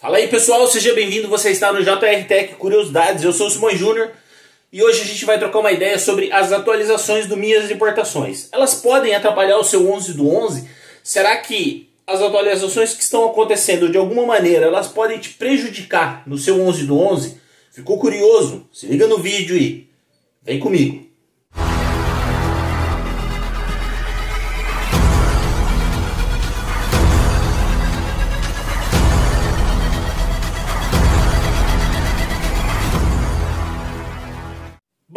Fala aí pessoal, seja bem-vindo, você está no JR Tech Curiosidades, eu sou o Simões Júnior e hoje a gente vai trocar uma ideia sobre as atualizações do Minhas Importações. Elas podem atrapalhar o seu 11 do 11? Será que as atualizações que estão acontecendo de alguma maneira, elas podem te prejudicar no seu 11 do 11? Ficou curioso? Se liga no vídeo e vem comigo.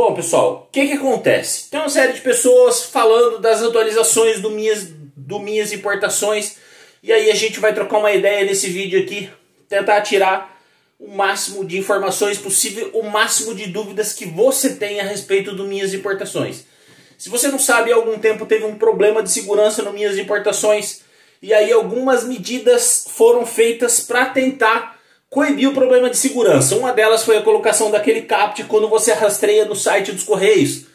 Bom, pessoal, o que, que acontece? Tem uma série de pessoas falando das atualizações do Minhas, do Minhas Importações e aí a gente vai trocar uma ideia nesse vídeo aqui, tentar tirar o máximo de informações possível, o máximo de dúvidas que você tem a respeito do Minhas Importações. Se você não sabe, há algum tempo teve um problema de segurança no Minhas Importações e aí algumas medidas foram feitas para tentar coibir o problema de segurança. Uma delas foi a colocação daquele CAPT quando você rastreia no site dos Correios.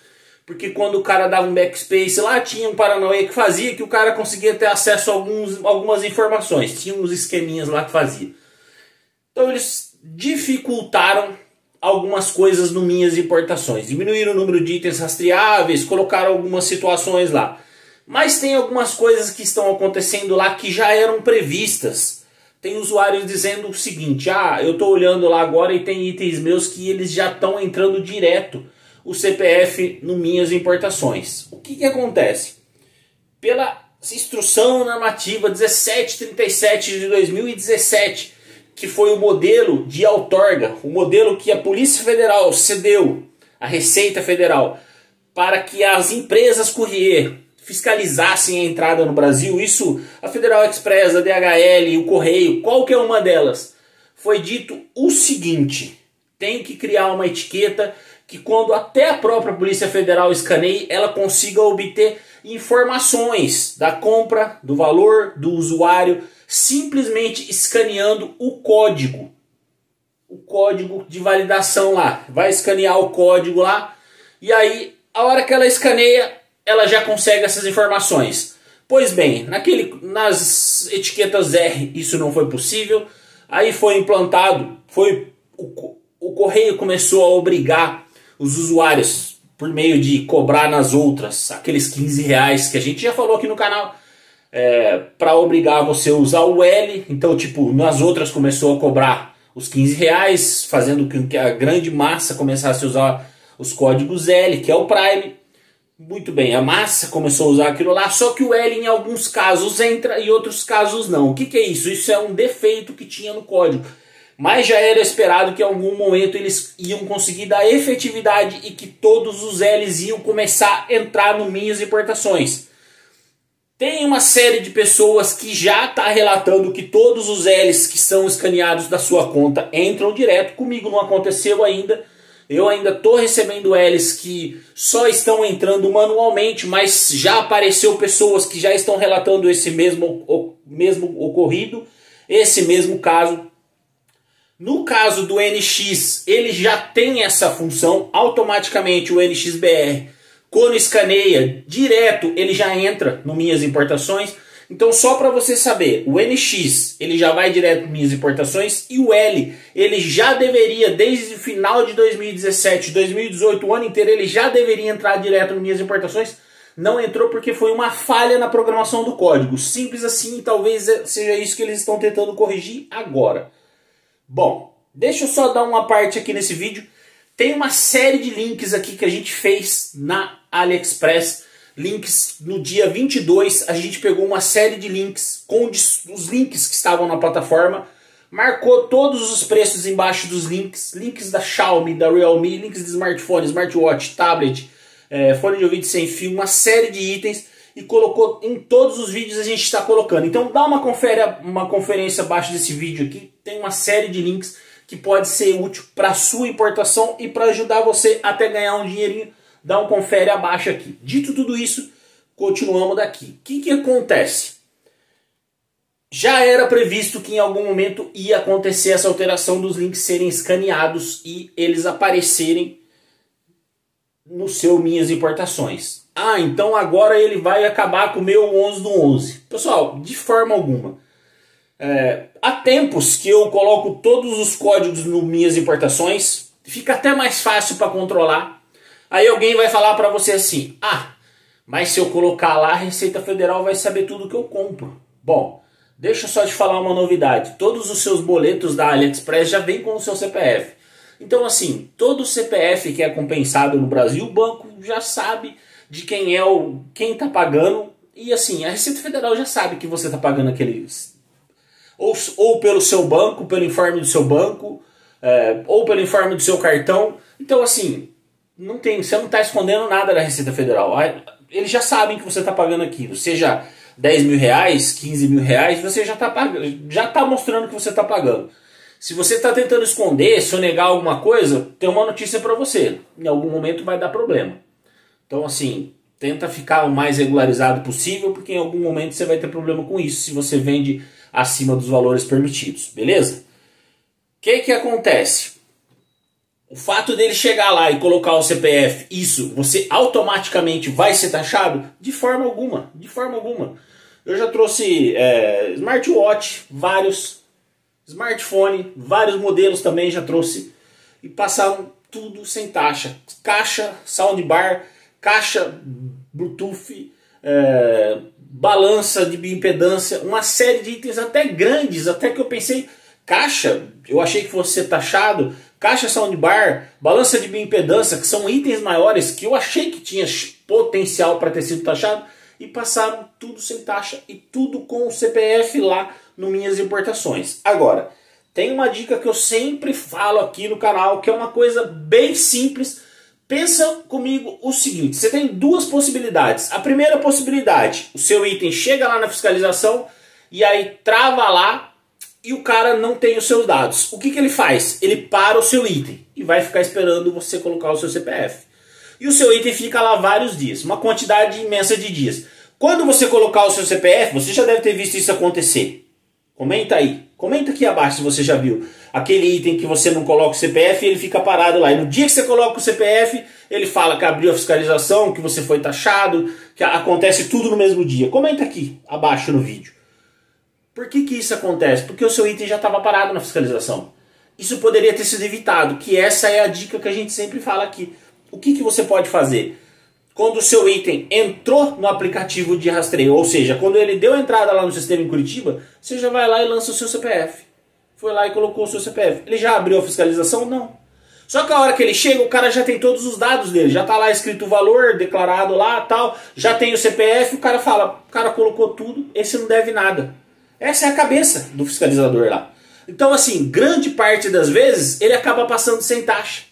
Porque quando o cara dava um backspace lá, tinha um Paranauê que fazia que o cara conseguia ter acesso a alguns, algumas informações. Tinha uns esqueminhas lá que fazia. Então eles dificultaram algumas coisas no Minhas Importações. Diminuíram o número de itens rastreáveis, colocaram algumas situações lá. Mas tem algumas coisas que estão acontecendo lá que já eram previstas tem usuários dizendo o seguinte: ah, eu estou olhando lá agora e tem itens meus que eles já estão entrando direto o CPF no minhas importações. O que, que acontece? Pela instrução normativa 1737 de 2017, que foi o modelo de outorga, o modelo que a Polícia Federal cedeu à Receita Federal para que as empresas courier fiscalizassem a entrada no Brasil, isso a Federal Express, a DHL, o Correio, qualquer uma delas, foi dito o seguinte: tem que criar uma etiqueta que quando até a própria Polícia Federal escaneie, ela consiga obter informações da compra, do valor do usuário, simplesmente escaneando o código. O código de validação lá. Vai escanear o código lá e aí a hora que ela escaneia, ela já consegue essas informações. Pois bem, naquele, nas etiquetas R isso não foi possível. Aí foi implantado, foi o, o correio começou a obrigar os usuários por meio de cobrar nas outras aqueles 15 reais que a gente já falou aqui no canal é, para obrigar você a usar o L. Então, tipo, nas outras começou a cobrar os 15 reais, fazendo com que a grande massa começasse a usar os códigos L, que é o Prime. Muito bem, a massa começou a usar aquilo lá, só que o L em alguns casos entra e outros casos não. O que, que é isso? Isso é um defeito que tinha no código. Mas já era esperado que em algum momento eles iam conseguir dar efetividade e que todos os L's iam começar a entrar no Minhas Importações. Tem uma série de pessoas que já está relatando que todos os L's que são escaneados da sua conta entram direto. Comigo não aconteceu ainda eu ainda estou recebendo L's que só estão entrando manualmente, mas já apareceu pessoas que já estão relatando esse mesmo, o, mesmo ocorrido, esse mesmo caso. No caso do NX, ele já tem essa função, automaticamente o NXBR, quando escaneia direto, ele já entra no Minhas Importações. Então, só para você saber, o NX ele já vai direto minhas importações e o L ele já deveria, desde o final de 2017, 2018, o ano inteiro, ele já deveria entrar direto nas minhas importações. Não entrou porque foi uma falha na programação do código. Simples assim, talvez seja isso que eles estão tentando corrigir agora. Bom, deixa eu só dar uma parte aqui nesse vídeo. Tem uma série de links aqui que a gente fez na AliExpress links no dia 22, a gente pegou uma série de links com os links que estavam na plataforma, marcou todos os preços embaixo dos links, links da Xiaomi, da Realme, links de smartphone, smartwatch, tablet, é, fone de ouvido sem fio, uma série de itens e colocou em todos os vídeos a gente está colocando. Então dá uma, confere, uma conferência abaixo desse vídeo aqui, tem uma série de links que pode ser útil para sua importação e para ajudar você até ganhar um dinheirinho dá um confere abaixo aqui. Dito tudo isso, continuamos daqui. O que, que acontece? Já era previsto que em algum momento ia acontecer essa alteração dos links serem escaneados e eles aparecerem no seu Minhas Importações. Ah, então agora ele vai acabar com o meu 11 do 11. Pessoal, de forma alguma. É, tempos que eu coloco todos os códigos no minhas importações, fica até mais fácil para controlar. Aí alguém vai falar para você assim: "Ah, mas se eu colocar lá, a Receita Federal vai saber tudo que eu compro". Bom, deixa eu só te falar uma novidade. Todos os seus boletos da AliExpress já vêm com o seu CPF. Então assim, todo CPF que é compensado no Brasil, o banco já sabe de quem é o quem está pagando e assim, a Receita Federal já sabe que você está pagando aqueles ou, ou pelo seu banco, pelo informe do seu banco, é, ou pelo informe do seu cartão. Então, assim, não tem, você não está escondendo nada da Receita Federal. Eles já sabem que você está pagando aquilo, seja 10 mil reais, 15 mil reais, você já está pagando, já está mostrando que você está pagando. Se você está tentando esconder, sonegar alguma coisa, tem uma notícia para você. Em algum momento vai dar problema. Então, assim, tenta ficar o mais regularizado possível, porque em algum momento você vai ter problema com isso se você vende acima dos valores permitidos, beleza? O que que acontece? O fato dele chegar lá e colocar o CPF, isso, você automaticamente vai ser taxado? De forma alguma, de forma alguma. Eu já trouxe é, smartwatch, vários, smartphone, vários modelos também já trouxe e passaram tudo sem taxa. Caixa, soundbar, caixa Bluetooth, é, balança de bioimpedância, uma série de itens até grandes, até que eu pensei, caixa, eu achei que fosse ser taxado, caixa soundbar, balança de bioimpedância, que são itens maiores que eu achei que tinha potencial para ter sido taxado, e passaram tudo sem taxa e tudo com o CPF lá no Minhas Importações. Agora, tem uma dica que eu sempre falo aqui no canal, que é uma coisa bem simples, Pensa comigo o seguinte: você tem duas possibilidades. A primeira possibilidade, o seu item chega lá na fiscalização e aí trava lá e o cara não tem os seus dados. O que, que ele faz? Ele para o seu item e vai ficar esperando você colocar o seu CPF. E o seu item fica lá vários dias, uma quantidade imensa de dias. Quando você colocar o seu CPF, você já deve ter visto isso acontecer. Comenta aí. Comenta aqui abaixo se você já viu. Aquele item que você não coloca o CPF ele fica parado lá. E no dia que você coloca o CPF, ele fala que abriu a fiscalização, que você foi taxado, que acontece tudo no mesmo dia. Comenta aqui abaixo no vídeo. Por que, que isso acontece? Porque o seu item já estava parado na fiscalização. Isso poderia ter sido evitado, que essa é a dica que a gente sempre fala aqui. O que, que você pode fazer? quando o seu item entrou no aplicativo de rastreio, ou seja, quando ele deu entrada lá no sistema em Curitiba, você já vai lá e lança o seu CPF. Foi lá e colocou o seu CPF. Ele já abriu a fiscalização? Não. Só que a hora que ele chega, o cara já tem todos os dados dele, já está lá escrito o valor, declarado lá, tal, já tem o CPF, o cara fala, o cara colocou tudo, esse não deve nada. Essa é a cabeça do fiscalizador lá. Então, assim, grande parte das vezes ele acaba passando sem taxa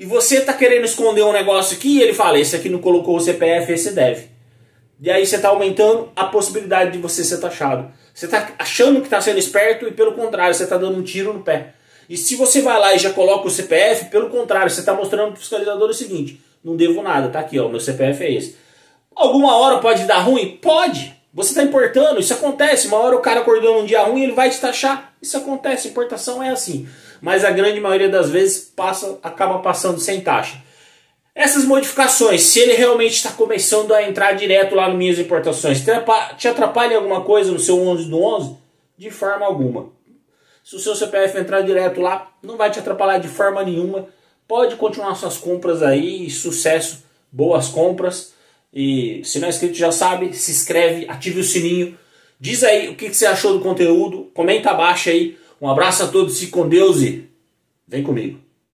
e você está querendo esconder um negócio aqui e ele fala, esse aqui não colocou o CPF, esse deve. E aí você está aumentando a possibilidade de você ser taxado. Você está achando que está sendo esperto e pelo contrário, você está dando um tiro no pé. E se você vai lá e já coloca o CPF, pelo contrário, você está mostrando para o fiscalizador o seguinte, não devo nada, tá aqui, ó, meu CPF é esse. Alguma hora pode dar ruim? Pode. Você está importando, isso acontece. Uma hora o cara acordou num dia ruim, ele vai te taxar. Isso acontece, importação é assim mas a grande maioria das vezes passa, acaba passando sem taxa. Essas modificações, se ele realmente está começando a entrar direto lá no Minhas Importações, te atrapalha em alguma coisa no seu 11 do 11? De forma alguma. Se o seu CPF entrar direto lá, não vai te atrapalhar de forma nenhuma. Pode continuar suas compras aí, sucesso, boas compras. E se não é inscrito já sabe, se inscreve, ative o sininho. Diz aí o que você achou do conteúdo, comenta abaixo aí um abraço a todos, fique com Deus e vem comigo.